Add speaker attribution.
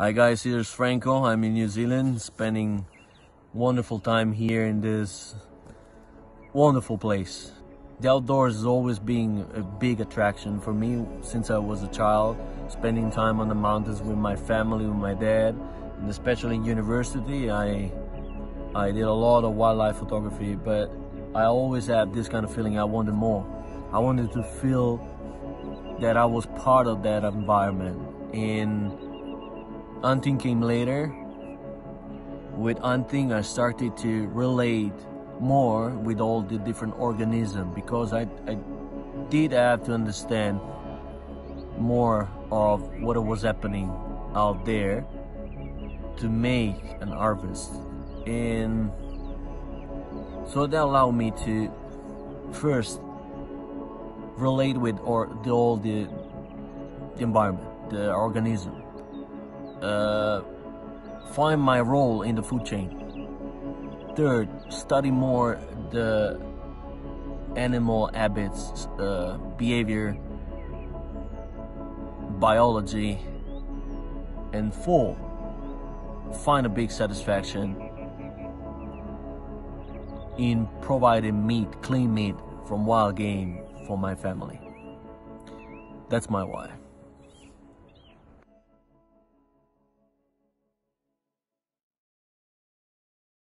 Speaker 1: Hi guys, here's Franco. I'm in New Zealand, spending wonderful time here in this wonderful place. The outdoors has always been a big attraction for me since I was a child, spending time on the mountains with my family, with my dad, and especially in university, I I did a lot of wildlife photography, but I always had this kind of feeling I wanted more. I wanted to feel that I was part of that environment and hunting came later. With hunting, I started to relate more with all the different organisms because I, I did have to understand more of what was happening out there to make an harvest. And so that allowed me to first relate with or the, all the, the environment, the organism uh, find my role in the food chain. Third, study more the animal habits, uh, behavior, biology, and four, find a big satisfaction in providing meat, clean meat from wild game for my family. That's my why.